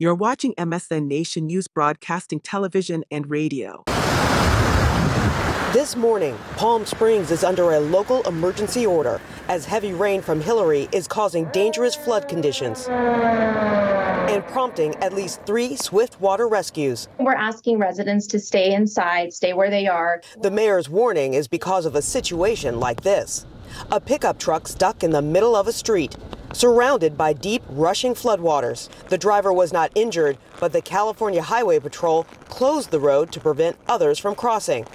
You're watching MSA Nation News Broadcasting Television and Radio. This morning, Palm Springs is under a local emergency order as heavy rain from Hilary is causing dangerous flood conditions and prompting at least three swift water rescues. We're asking residents to stay inside, stay where they are. The mayor's warning is because of a situation like this. A pickup truck stuck in the middle of a street, surrounded by deep, rushing floodwaters. The driver was not injured, but the California Highway Patrol closed the road to prevent others from crossing.